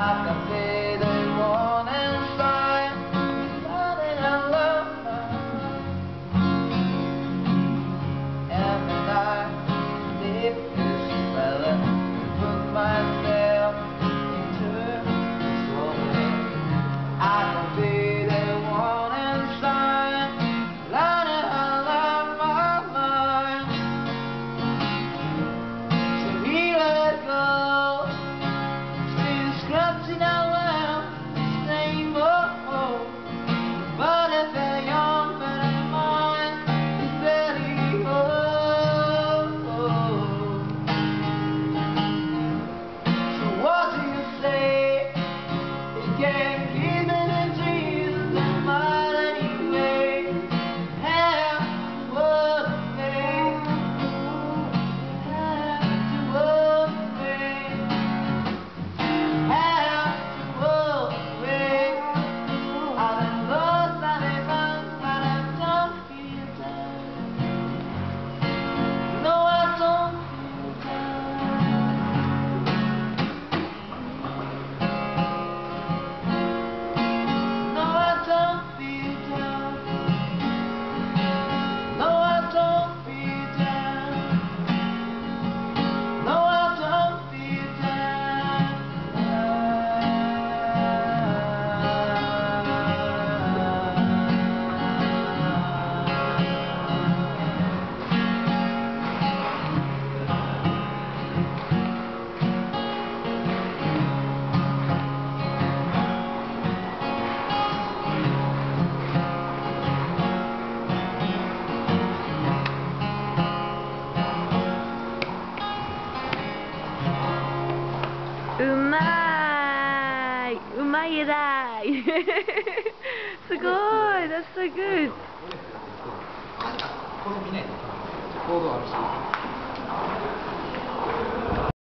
I've got うまーい。うまいえだい。すごい。That's so good. あるし。